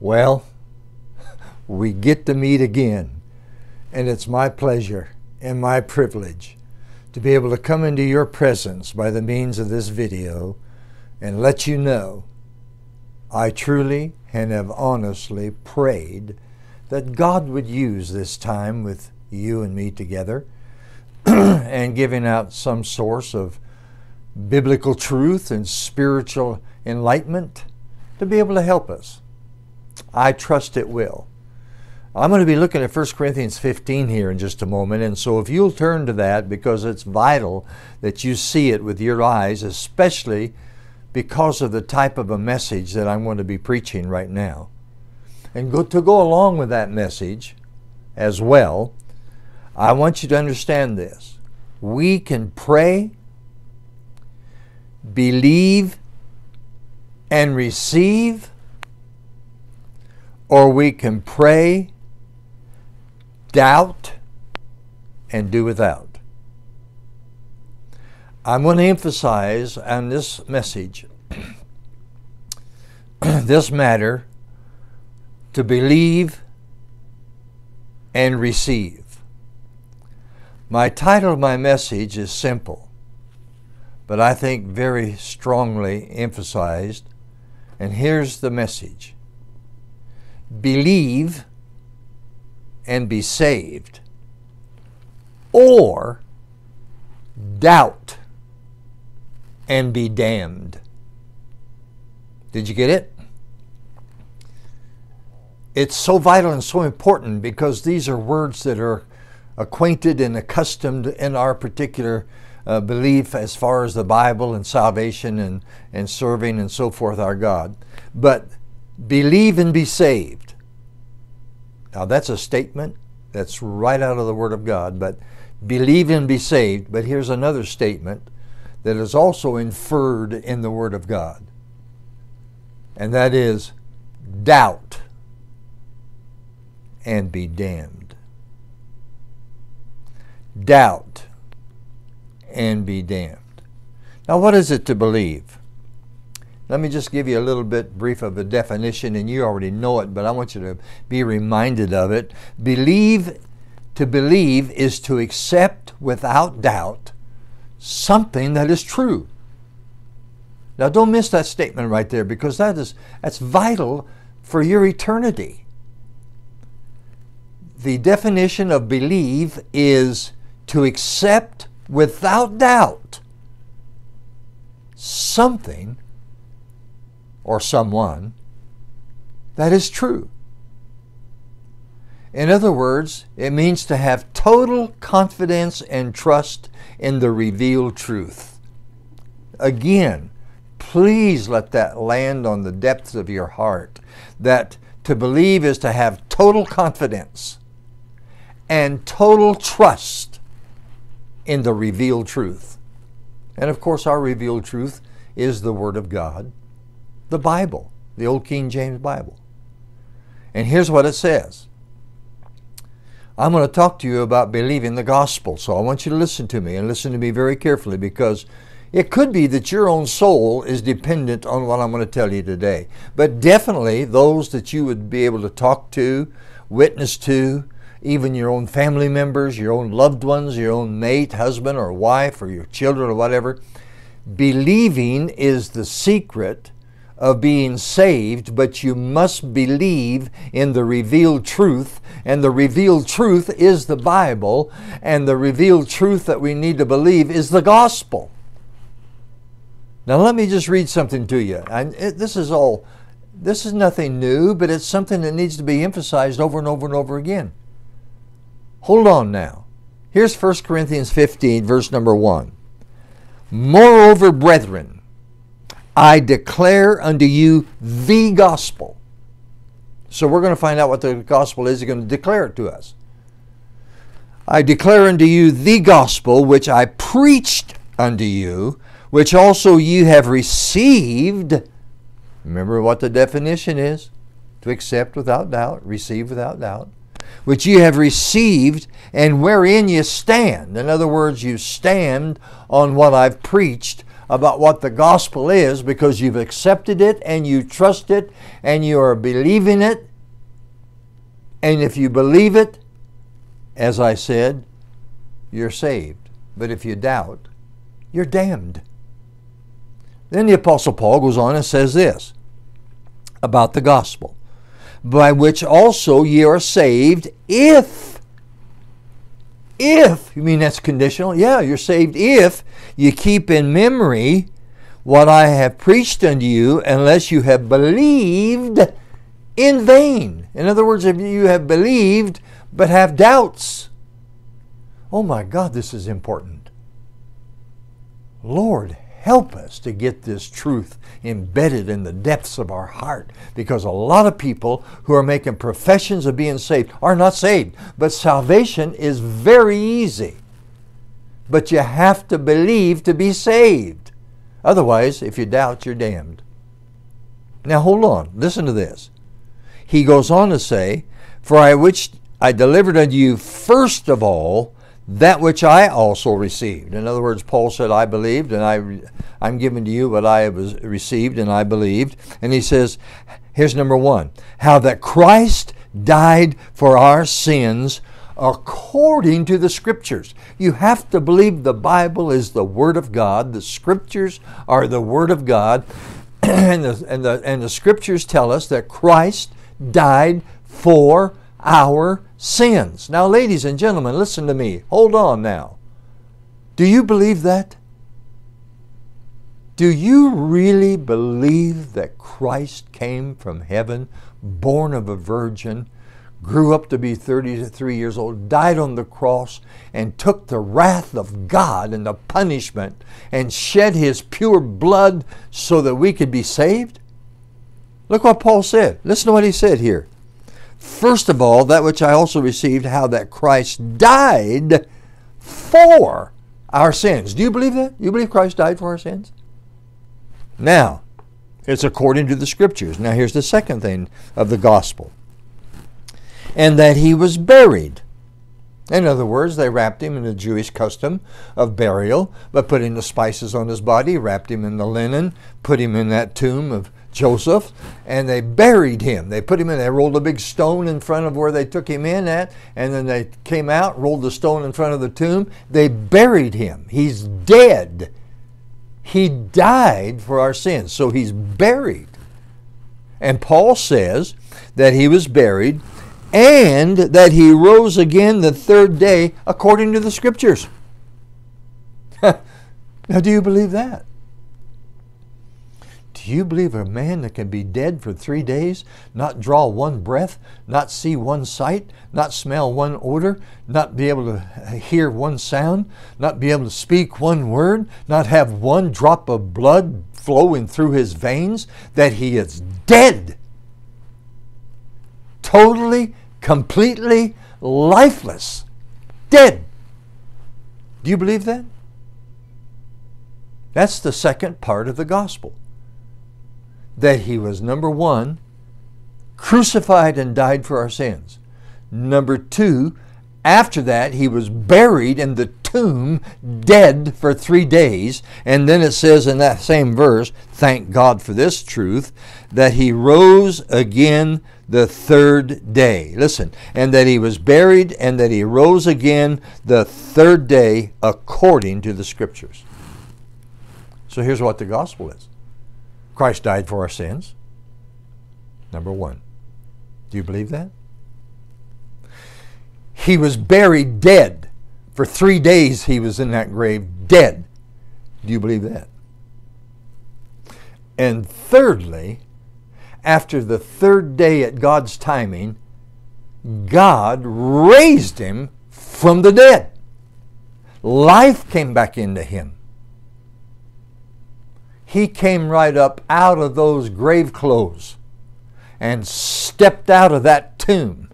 Well, we get to meet again, and it's my pleasure and my privilege to be able to come into your presence by the means of this video and let you know I truly and have honestly prayed that God would use this time with you and me together and giving out some source of biblical truth and spiritual enlightenment to be able to help us. I trust it will. I'm going to be looking at 1 Corinthians 15 here in just a moment, and so if you'll turn to that because it's vital that you see it with your eyes, especially because of the type of a message that I'm going to be preaching right now. And go, to go along with that message as well, I want you to understand this. We can pray, believe, and receive, or we can pray, doubt, and do without. I'm going to emphasize on this message this matter to believe and receive. My title of my message is simple, but I think very strongly emphasized. And here's the message Believe and be saved, or doubt and be damned. Did you get it? It's so vital and so important because these are words that are acquainted and accustomed in our particular uh, belief as far as the Bible and salvation and, and serving and so forth our God. But believe and be saved. Now that's a statement that's right out of the Word of God, but believe and be saved. But here's another statement that is also inferred in the Word of God, and that is doubt and be damned. Doubt and be damned. Now, what is it to believe? Let me just give you a little bit brief of a definition, and you already know it, but I want you to be reminded of it. Believe, to believe is to accept without doubt something that is true. Now don't miss that statement right there because that is that's vital for your eternity. The definition of believe is to accept without doubt something or someone that is true. In other words, it means to have total confidence and trust in the revealed truth. Again, please let that land on the depths of your heart that to believe is to have total confidence and total trust in the revealed truth. And of course, our revealed truth is the Word of God, the Bible, the Old King James Bible. And here's what it says I'm going to talk to you about believing the gospel. So I want you to listen to me and listen to me very carefully because it could be that your own soul is dependent on what I'm going to tell you today. But definitely those that you would be able to talk to, witness to, even your own family members, your own loved ones, your own mate, husband or wife, or your children or whatever. Believing is the secret of being saved, but you must believe in the revealed truth. And the revealed truth is the Bible, and the revealed truth that we need to believe is the gospel. Now, let me just read something to you. And this is all, this is nothing new, but it's something that needs to be emphasized over and over and over again. Hold on now. Here's 1 Corinthians 15, verse number 1. Moreover, brethren, I declare unto you the gospel. So we're going to find out what the gospel is. He's going to declare it to us. I declare unto you the gospel which I preached unto you, which also you have received. Remember what the definition is to accept without doubt, receive without doubt, which you have received, and wherein you stand. In other words, you stand on what I've preached about what the gospel is because you've accepted it and you trust it and you are believing it. And if you believe it, as I said, you're saved. But if you doubt, you're damned. Then the Apostle Paul goes on and says this about the gospel by which also ye are saved if if you mean that's conditional yeah you're saved if you keep in memory what i have preached unto you unless you have believed in vain in other words if you have believed but have doubts oh my god this is important lord help us to get this truth embedded in the depths of our heart because a lot of people who are making professions of being saved are not saved. But salvation is very easy. But you have to believe to be saved. Otherwise, if you doubt, you're damned. Now hold on, listen to this. He goes on to say, For I which I delivered unto you first of all that which I also received. In other words, Paul said, I believed, and I, I'm giving to you what I was received and I believed. And he says, here's number one how that Christ died for our sins according to the Scriptures. You have to believe the Bible is the Word of God, the Scriptures are the Word of God, and the, and the, and the Scriptures tell us that Christ died for our sins. Now, ladies and gentlemen, listen to me. Hold on now. Do you believe that? Do you really believe that Christ came from heaven, born of a virgin, grew up to be 33 years old, died on the cross, and took the wrath of God and the punishment and shed his pure blood so that we could be saved? Look what Paul said. Listen to what he said here. First of all, that which I also received, how that Christ died for our sins. Do you believe that? You believe Christ died for our sins? Now, it's according to the scriptures. Now, here's the second thing of the gospel. And that he was buried. In other words, they wrapped him in the Jewish custom of burial by putting the spices on his body, wrapped him in the linen, put him in that tomb of Joseph, and they buried him. They put him in, they rolled a big stone in front of where they took him in at, and then they came out, rolled the stone in front of the tomb. They buried him. He's dead. He died for our sins, so he's buried. And Paul says that he was buried and that he rose again the third day according to the scriptures. now, do you believe that? Do you believe a man that can be dead for three days, not draw one breath, not see one sight, not smell one odor, not be able to hear one sound, not be able to speak one word, not have one drop of blood flowing through his veins, that he is dead? Totally, completely lifeless. Dead. Do you believe that? That's the second part of the gospel that he was number one, crucified and died for our sins. Number two, after that, he was buried in the tomb, dead for three days. And then it says in that same verse, thank God for this truth, that he rose again the third day. Listen, and that he was buried and that he rose again the third day according to the scriptures. So here's what the gospel is Christ died for our sins. Number one. Do you believe that? He was buried dead. For three days he was in that grave dead. Do you believe that? And thirdly, after the third day at God's timing, God raised him from the dead. Life came back into him he came right up out of those grave clothes and stepped out of that tomb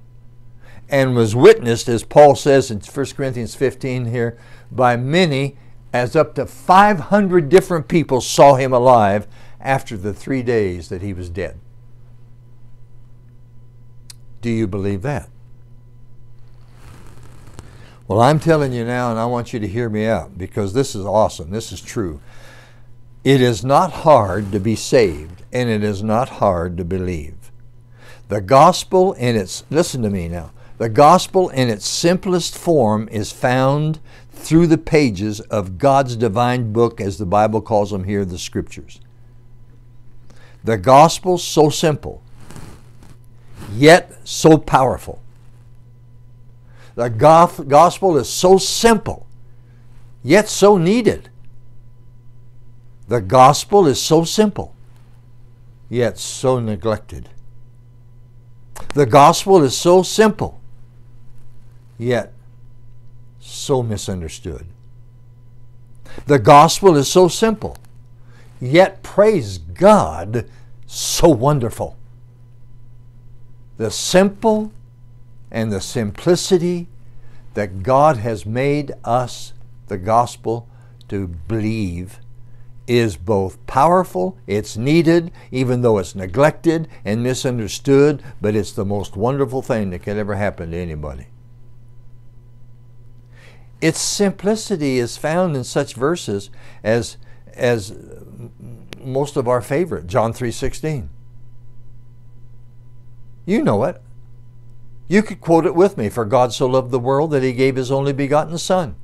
and was witnessed, as Paul says in 1 Corinthians 15 here, by many, as up to 500 different people saw him alive after the three days that he was dead. Do you believe that? Well, I'm telling you now, and I want you to hear me out because this is awesome. This is true. It is not hard to be saved, and it is not hard to believe. The gospel in its, listen to me now, the gospel in its simplest form is found through the pages of God's divine book, as the Bible calls them here, the scriptures. The gospel so simple, yet so powerful. The gospel is so simple, yet so needed. The gospel is so simple, yet so neglected. The gospel is so simple, yet so misunderstood. The gospel is so simple, yet, praise God, so wonderful. The simple and the simplicity that God has made us, the gospel, to believe is both powerful, it's needed, even though it's neglected and misunderstood, but it's the most wonderful thing that can ever happen to anybody. Its simplicity is found in such verses as, as most of our favorite, John 3.16. You know it. You could quote it with me. For God so loved the world that he gave his only begotten Son,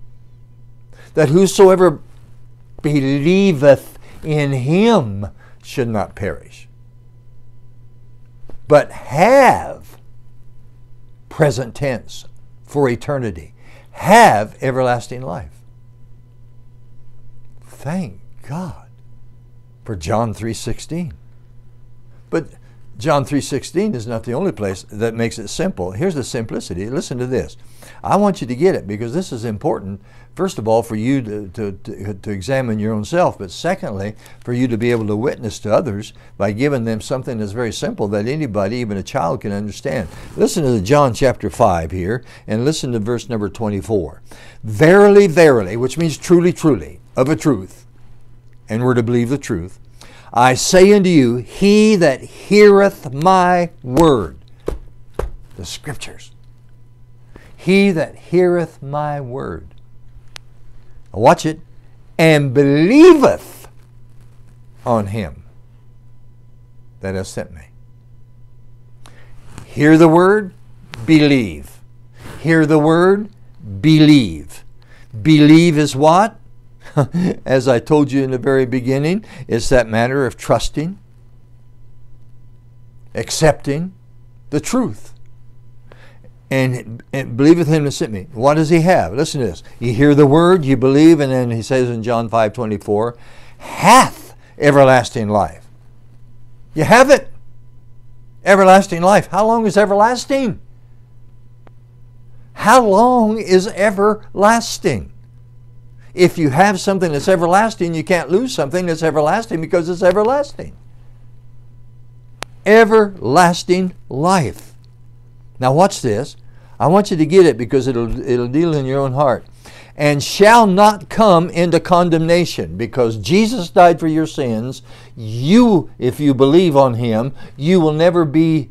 that whosoever believeth in him should not perish, but have, present tense, for eternity, have everlasting life. Thank God for John 3:16. But John 3:16 is not the only place that makes it simple. Here's the simplicity. Listen to this. I want you to get it because this is important. First of all, for you to, to, to, to, examine your own self, but secondly, for you to be able to witness to others by giving them something that's very simple that anybody, even a child, can understand. Listen to John chapter 5 here and listen to verse number 24. Verily, verily, which means truly, truly, of a truth, and we're to believe the truth. I say unto you, he that heareth my word, the scriptures, he that heareth my word, watch it, and believeth on him that has sent me. Hear the word, believe. Hear the word, believe. Believe is what? as I told you in the very beginning, it's that matter of trusting, accepting the truth. And, and believeth him that sent me. What does he have? Listen to this. You hear the word, you believe, and then he says in John 5 24, hath everlasting life. You have it. Everlasting life. How long is everlasting? How long is everlasting? If you have something that's everlasting, you can't lose something that's everlasting because it's everlasting. Everlasting life. Now, watch this. I want you to get it because it'll, it'll deal in your own heart. And shall not come into condemnation because Jesus died for your sins. You, if you believe on Him, you will never be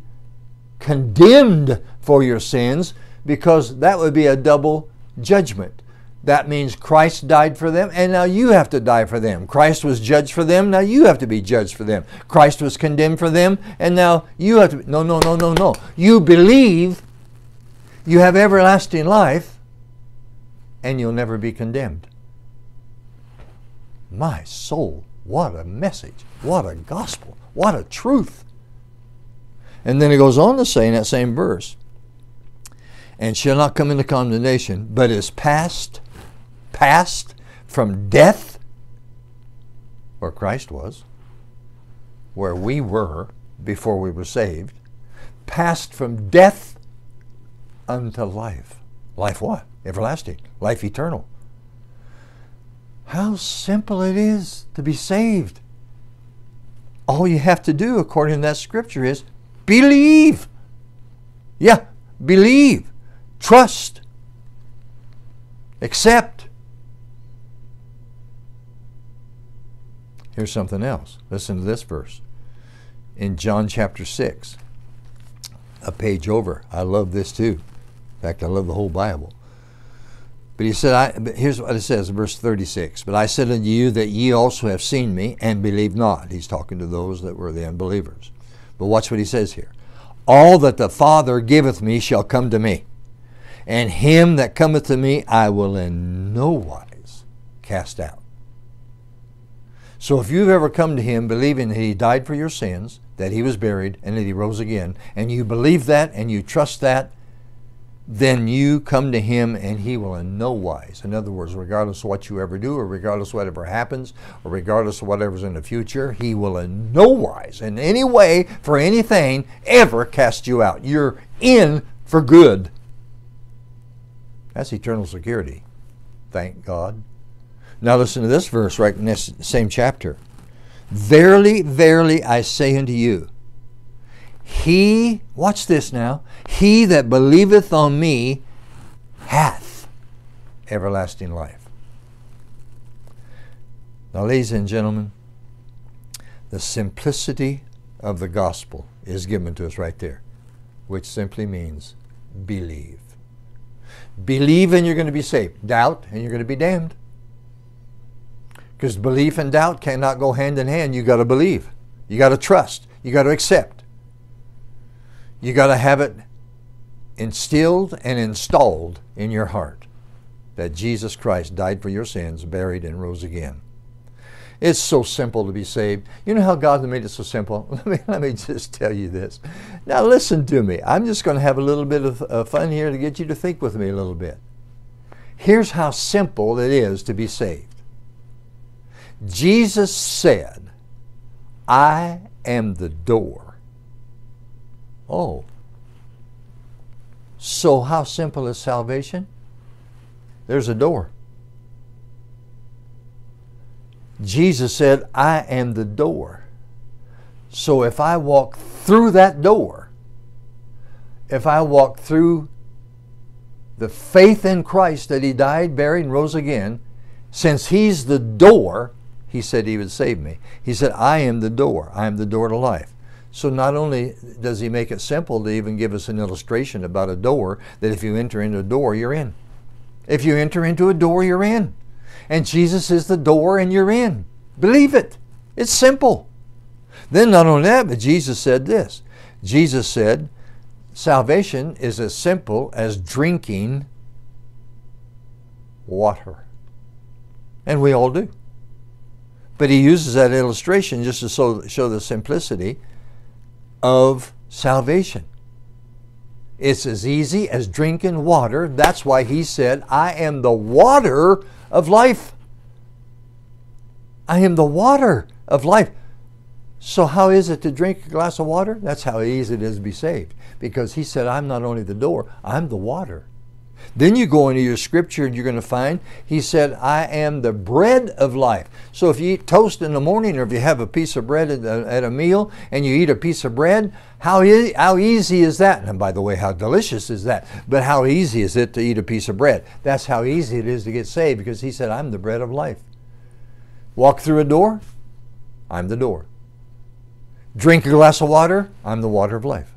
condemned for your sins because that would be a double judgment. That means Christ died for them, and now you have to die for them. Christ was judged for them, now you have to be judged for them. Christ was condemned for them, and now you have to. Be, no, no, no, no, no. You believe you have everlasting life, and you'll never be condemned. My soul, what a message. What a gospel. What a truth. And then it goes on to say in that same verse, and shall not come into condemnation, but is passed passed from death, where Christ was, where we were before we were saved, passed from death unto life. Life what? Everlasting. Life eternal. How simple it is to be saved. All you have to do, according to that scripture, is believe. Yeah, believe. Trust. Accept. Here's something else. Listen to this verse. In John chapter 6, a page over. I love this too. In fact, I love the whole Bible. But he said, I, but here's what it says, verse 36. But I said unto you that ye also have seen me and believe not. He's talking to those that were the unbelievers. But watch what he says here. All that the Father giveth me shall come to me, and him that cometh to me I will in no wise cast out. So if you've ever come to him believing that he died for your sins, that he was buried, and that he rose again, and you believe that and you trust that, then you come to him and he will in no wise, in other words, regardless of what you ever do, or regardless of whatever happens, or regardless of whatever's in the future, he will in no wise, in any way, for anything, ever cast you out. You're in for good. That's eternal security. Thank God. Now listen to this verse right in this same chapter. Verily, verily, I say unto you, he, watch this now, he that believeth on me hath everlasting life. Now, ladies and gentlemen, the simplicity of the gospel is given to us right there, which simply means believe. Believe and you're going to be saved. Doubt and you're going to be damned. Because belief and doubt cannot go hand in hand. You got to believe. You got to trust. You got to accept. You got to have it instilled and installed in your heart that Jesus Christ died for your sins, buried, and rose again. It's so simple to be saved. You know how God made it so simple? Let me, let me just tell you this. Now, listen to me. I'm just going to have a little bit of fun here to get you to think with me a little bit. Here's how simple it is to be saved Jesus said, I am the door. Oh. So, how simple is salvation? There's a door. Jesus said, I am the door. So, if I walk through that door, if I walk through the faith in Christ that He died, buried, and rose again, since He's the door, he said he would save me. He said, I am the door. I am the door to life. So not only does he make it simple to even give us an illustration about a door, that if you enter into a door, you're in. If you enter into a door, you're in. And Jesus is the door and you're in. Believe it. It's simple. Then not only that, but Jesus said this. Jesus said, salvation is as simple as drinking water. And we all do. But he uses that illustration just to show, show the simplicity of salvation. It's as easy as drinking water. That's why he said, I am the water of life. I am the water of life. So, how is it to drink a glass of water? That's how easy it is to be saved. Because he said, I'm not only the door, I'm the water. Then you go into your scripture and you're going to find he said, I am the bread of life. So if you eat toast in the morning or if you have a piece of bread at a, at a meal and you eat a piece of bread, how, e- how easy is that? And by the way, how delicious is that? But how easy is it to eat a piece of bread? That's how easy it is to get saved because he said, I'm the bread of life. Walk through a door, I'm the door. Drink a glass of water, I'm the water of life.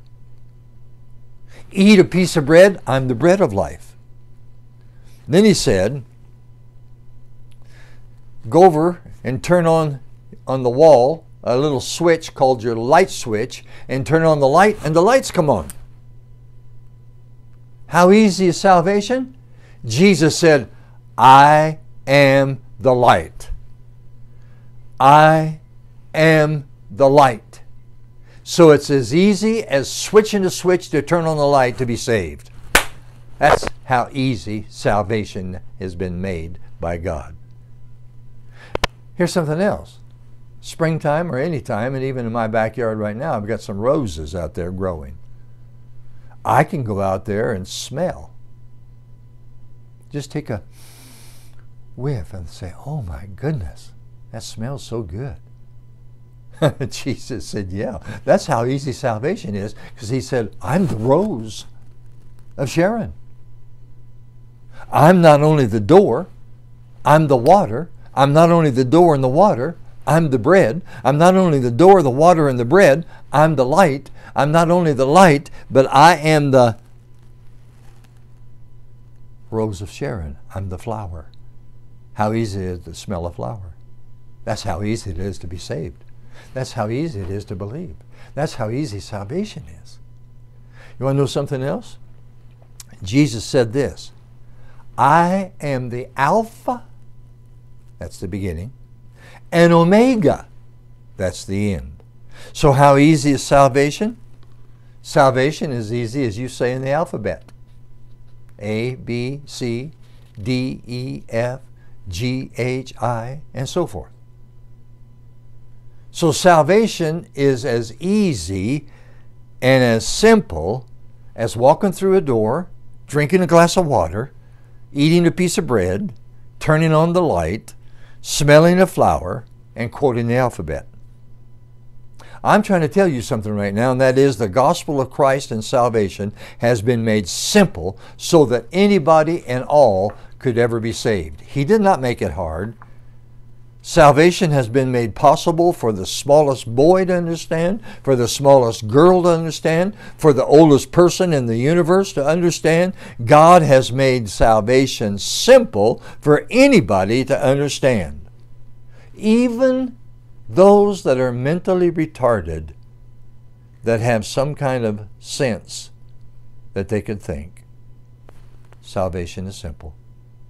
Eat a piece of bread, I'm the bread of life. Then he said, Go over and turn on on the wall a little switch called your light switch and turn on the light and the lights come on. How easy is salvation? Jesus said, I am the light. I am the light. So it's as easy as switching a switch to turn on the light to be saved. That's how easy salvation has been made by God. Here's something else. Springtime or any time, and even in my backyard right now, I've got some roses out there growing. I can go out there and smell. Just take a whiff and say, Oh my goodness, that smells so good. Jesus said, Yeah, that's how easy salvation is, because he said, I'm the rose of Sharon. I'm not only the door, I'm the water. I'm not only the door and the water, I'm the bread. I'm not only the door, the water, and the bread, I'm the light. I'm not only the light, but I am the Rose of Sharon. I'm the flower. How easy it is to smell a flower. That's how easy it is to be saved. That's how easy it is to believe. That's how easy salvation is. You want to know something else? Jesus said this I am the Alpha, that's the beginning, and Omega, that's the end. So, how easy is salvation? Salvation is easy as you say in the alphabet A, B, C, D, E, F, G, H, I, and so forth. So salvation is as easy and as simple as walking through a door, drinking a glass of water, eating a piece of bread, turning on the light, smelling a flower, and quoting the alphabet. I'm trying to tell you something right now, and that is the gospel of Christ and salvation has been made simple so that anybody and all could ever be saved. He did not make it hard. Salvation has been made possible for the smallest boy to understand, for the smallest girl to understand, for the oldest person in the universe to understand. God has made salvation simple for anybody to understand. Even those that are mentally retarded, that have some kind of sense that they can think. Salvation is simple.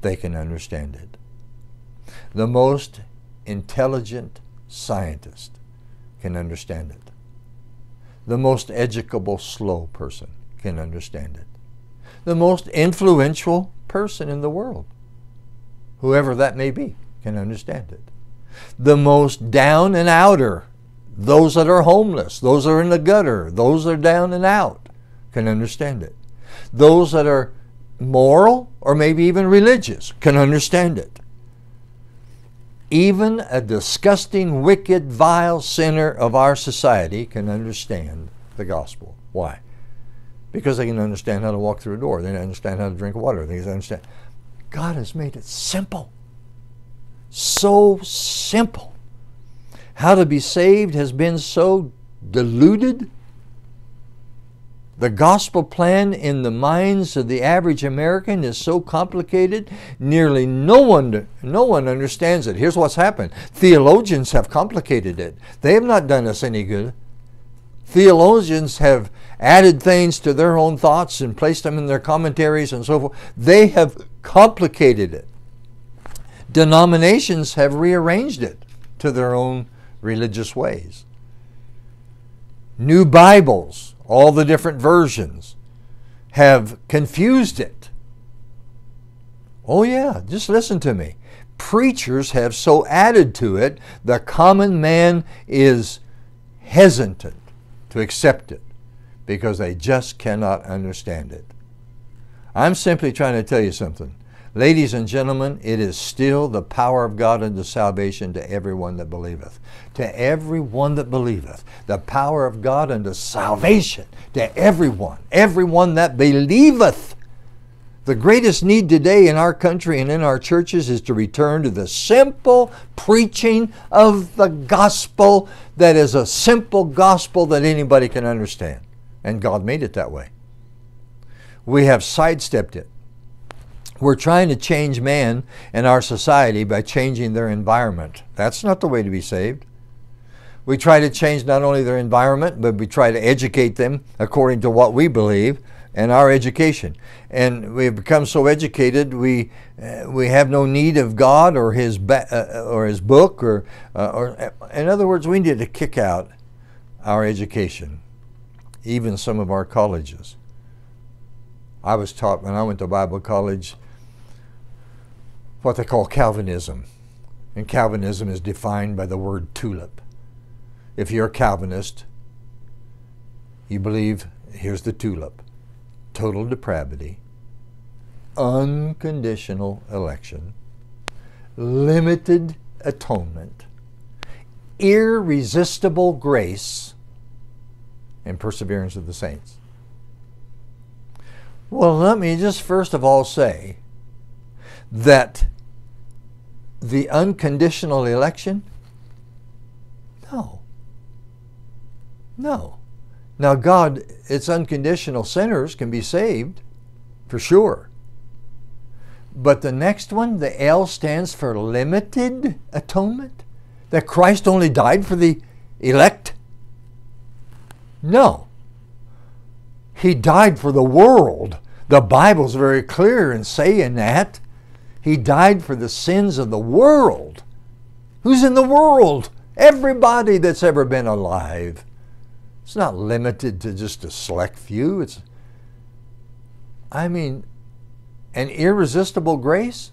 They can understand it. The most intelligent scientist can understand it. The most educable slow person can understand it. The most influential person in the world, whoever that may be, can understand it. The most down and outer, those that are homeless, those that are in the gutter, those that are down and out, can understand it. Those that are moral or maybe even religious can understand it. Even a disgusting, wicked, vile sinner of our society can understand the gospel. Why? Because they can understand how to walk through a door. They understand how to drink water. They understand. God has made it simple. So simple. How to be saved has been so diluted the gospel plan in the minds of the average American is so complicated, nearly no one, no one understands it. Here's what's happened theologians have complicated it, they have not done us any good. Theologians have added things to their own thoughts and placed them in their commentaries and so forth. They have complicated it. Denominations have rearranged it to their own religious ways. New Bibles all the different versions have confused it. Oh, yeah, just listen to me. Preachers have so added to it, the common man is hesitant to accept it because they just cannot understand it. I'm simply trying to tell you something. Ladies and gentlemen, it is still the power of God unto salvation to everyone that believeth. To everyone that believeth. The power of God unto salvation to everyone. Everyone that believeth. The greatest need today in our country and in our churches is to return to the simple preaching of the gospel that is a simple gospel that anybody can understand. And God made it that way. We have sidestepped it we're trying to change man and our society by changing their environment. That's not the way to be saved. We try to change not only their environment, but we try to educate them according to what we believe and our education. And we've become so educated, we, uh, we have no need of God or His, uh, or his book. Or, uh, or, in other words, we need to kick out our education, even some of our colleges. I was taught when I went to Bible college what they call Calvinism. And Calvinism is defined by the word tulip. If you're a Calvinist, you believe here's the tulip total depravity, unconditional election, limited atonement, irresistible grace, and perseverance of the saints. Well, let me just first of all say that the unconditional election? No. No. Now, God, it's unconditional. Sinners can be saved, for sure. But the next one, the L stands for limited atonement? That Christ only died for the elect? No. He died for the world. The Bible's very clear in saying that. He died for the sins of the world. Who's in the world? Everybody that's ever been alive. It's not limited to just a select few. It's, I mean, an irresistible grace.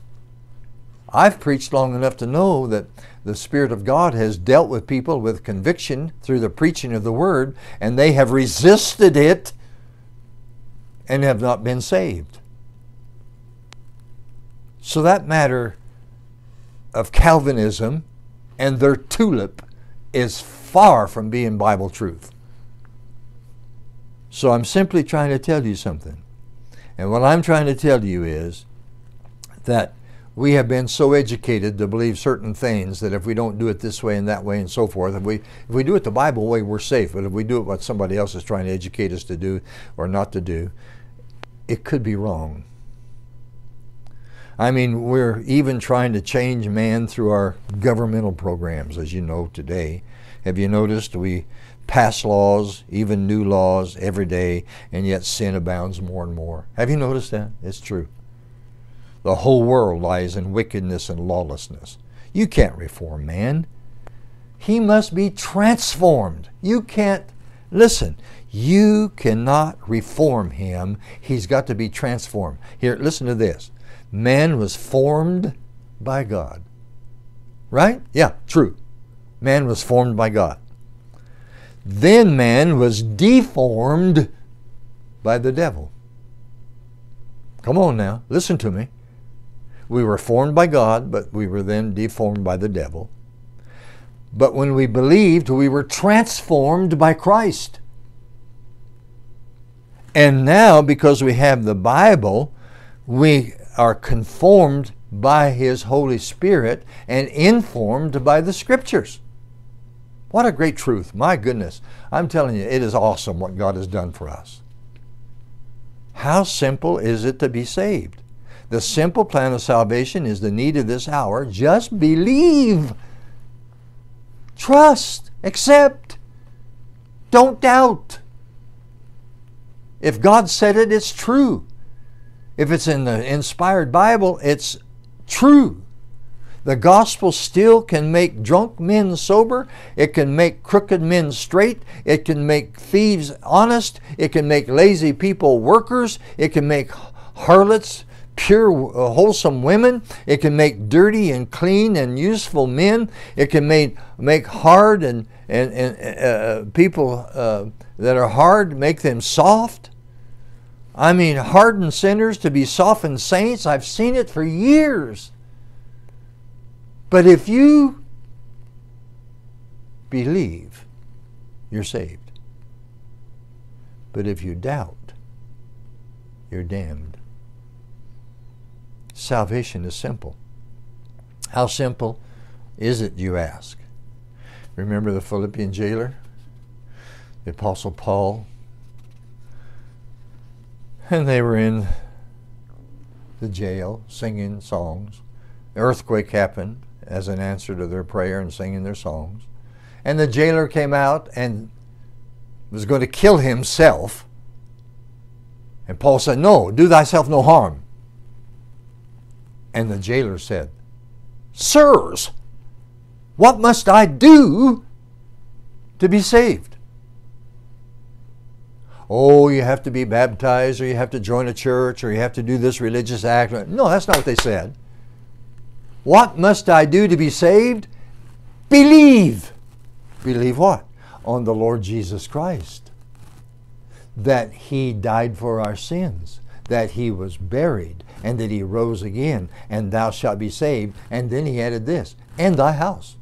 I've preached long enough to know that the Spirit of God has dealt with people with conviction through the preaching of the Word, and they have resisted it and have not been saved. So that matter of Calvinism and their tulip is far from being Bible truth. So I'm simply trying to tell you something. And what I'm trying to tell you is that we have been so educated to believe certain things that if we don't do it this way and that way and so forth, if we, if we do it the Bible way, we're safe. But if we do it what somebody else is trying to educate us to do or not to do, it could be wrong. I mean, we're even trying to change man through our governmental programs, as you know today. Have you noticed we pass laws, even new laws, every day, and yet sin abounds more and more? Have you noticed that? It's true. The whole world lies in wickedness and lawlessness. You can't reform man. He must be transformed. You can't, listen, you cannot reform him. He's got to be transformed. Here, listen to this. Man was formed by God. Right? Yeah, true. Man was formed by God. Then man was deformed by the devil. Come on now, listen to me. We were formed by God, but we were then deformed by the devil. But when we believed, we were transformed by Christ. And now, because we have the Bible, we are conformed by His Holy Spirit and informed by the Scriptures. What a great truth. My goodness. I'm telling you, it is awesome what God has done for us. How simple is it to be saved? The simple plan of salvation is the need of this hour. Just believe, trust, accept, don't doubt. If God said it, it's true. If it's in the inspired Bible, it's true. The gospel still can make drunk men sober. It can make crooked men straight. It can make thieves honest. It can make lazy people workers. It can make harlots pure, uh, wholesome women. It can make dirty and clean and useful men. It can make, make hard and, and, and uh, people uh, that are hard, make them soft. I mean, hardened sinners to be softened saints. I've seen it for years. But if you believe, you're saved. But if you doubt, you're damned. Salvation is simple. How simple is it, you ask? Remember the Philippian jailer? The Apostle Paul and they were in the jail singing songs. The earthquake happened as an answer to their prayer and singing their songs. And the jailer came out and was going to kill himself. And Paul said, No, do thyself no harm. And the jailer said, Sirs, what must I do to be saved? Oh, you have to be baptized or you have to join a church or you have to do this religious act. No, that's not what they said. What must I do to be saved? Believe. Believe what? On the Lord Jesus Christ. That He died for our sins, that He was buried, and that He rose again, and thou shalt be saved. And then He added this, and thy house.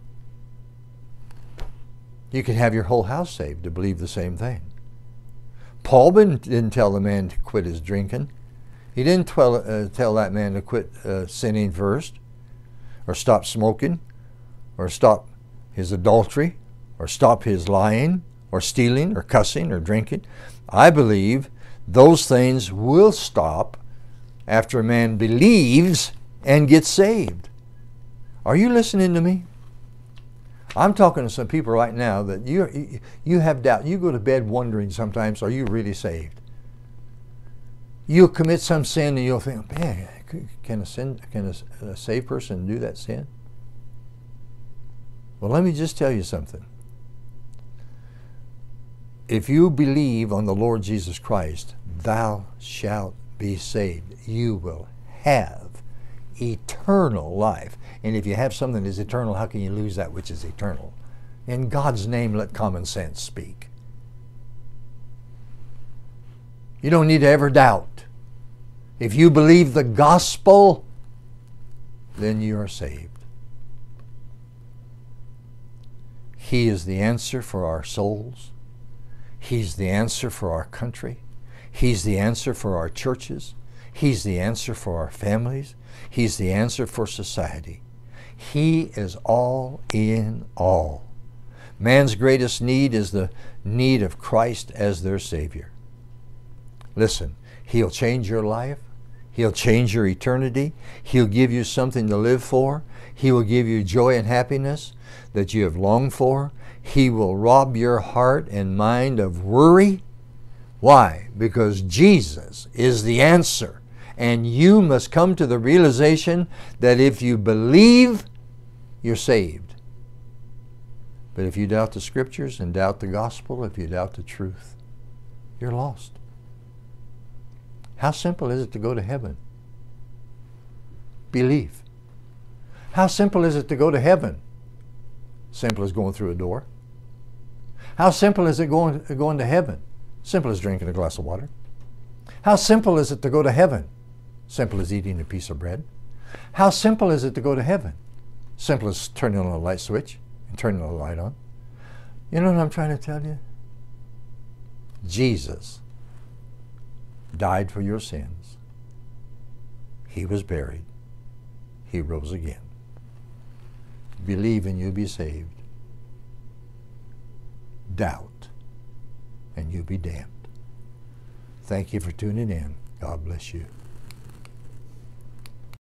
You can have your whole house saved to believe the same thing. Paul didn't tell the man to quit his drinking. He didn't tell, uh, tell that man to quit uh, sinning first, or stop smoking, or stop his adultery, or stop his lying, or stealing, or cussing, or drinking. I believe those things will stop after a man believes and gets saved. Are you listening to me? I'm talking to some people right now that you you have doubt. You go to bed wondering sometimes, are you really saved? You'll commit some sin and you'll think, man, can a sin, can a, a saved person do that sin? Well, let me just tell you something. If you believe on the Lord Jesus Christ, thou shalt be saved. You will have eternal life. And if you have something that is eternal, how can you lose that which is eternal? In God's name, let common sense speak. You don't need to ever doubt. If you believe the gospel, then you are saved. He is the answer for our souls. He's the answer for our country. He's the answer for our churches. He's the answer for our families. He's the answer for society. He is all in all. Man's greatest need is the need of Christ as their Savior. Listen, He'll change your life. He'll change your eternity. He'll give you something to live for. He will give you joy and happiness that you have longed for. He will rob your heart and mind of worry. Why? Because Jesus is the answer. And you must come to the realization that if you believe, you're saved. But if you doubt the scriptures and doubt the gospel, if you doubt the truth, you're lost. How simple is it to go to heaven? Believe. How simple is it to go to heaven? Simple as going through a door. How simple is it going, going to heaven? Simple as drinking a glass of water. How simple is it to go to heaven? Simple as eating a piece of bread. How simple is it to go to heaven? Simple as turning on a light switch and turning the light on. You know what I'm trying to tell you? Jesus died for your sins. He was buried. He rose again. Believe and you'll be saved. Doubt and you'll be damned. Thank you for tuning in. God bless you.